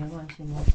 没关系，没关系。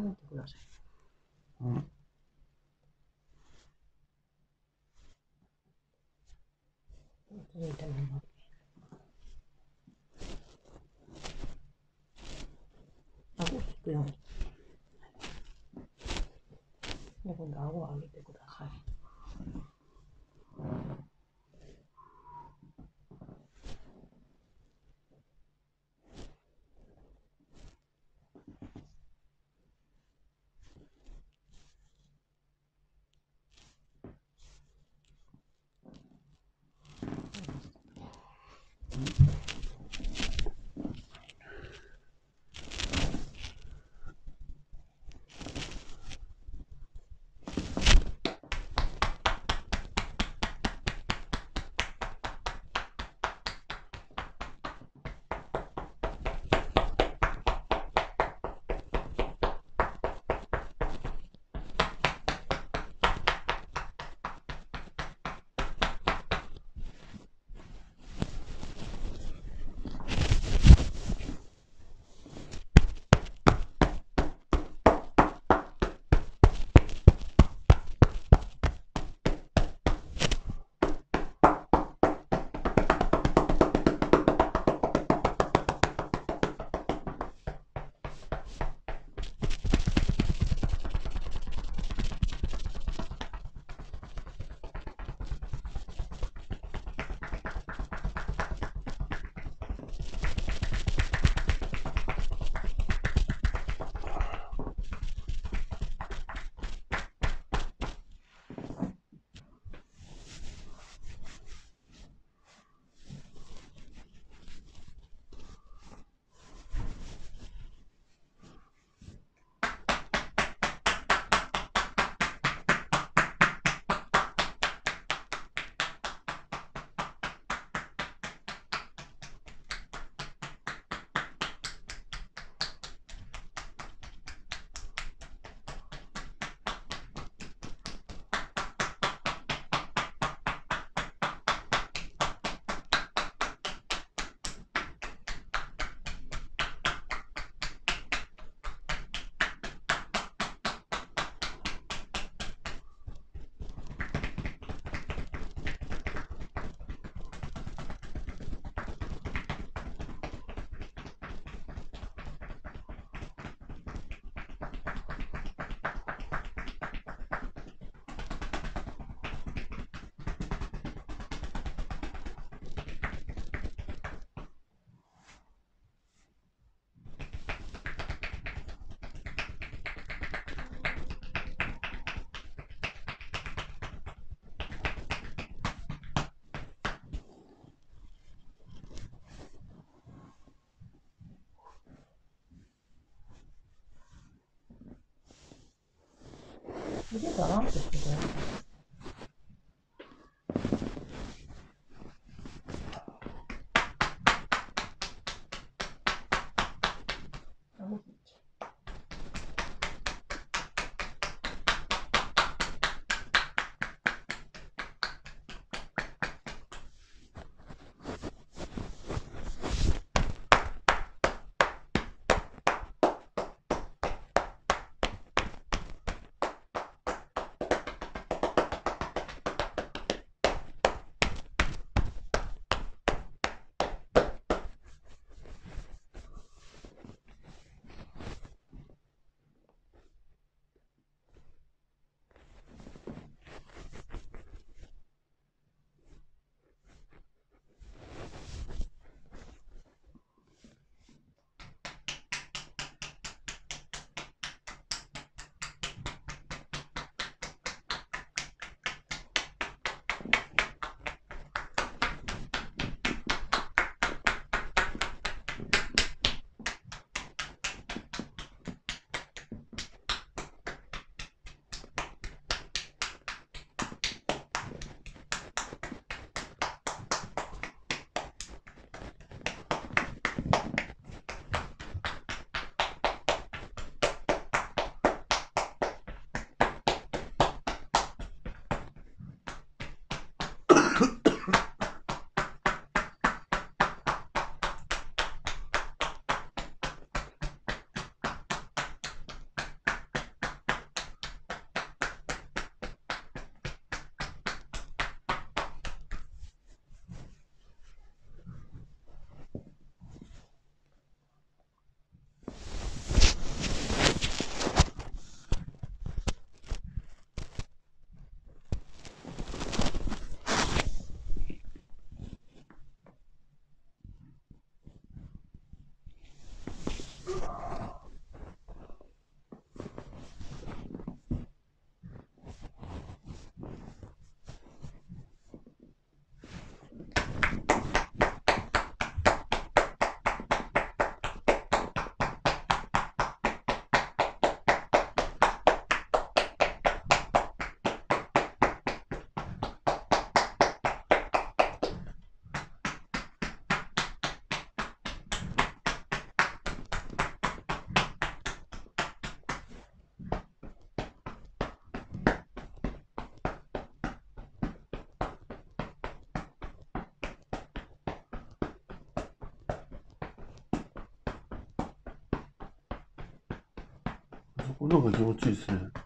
てみてください。うん。続いてのも顎を引くように。で、今度顎を上げてください。Right. だらんとしてこの方が気持ちいいですね。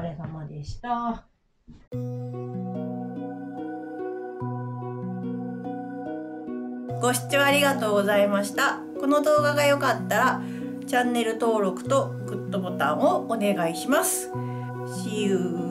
疲れ様でした。ご視聴ありがとうございました。この動画が良かったらチャンネル登録とグッドボタンをお願いします。See you!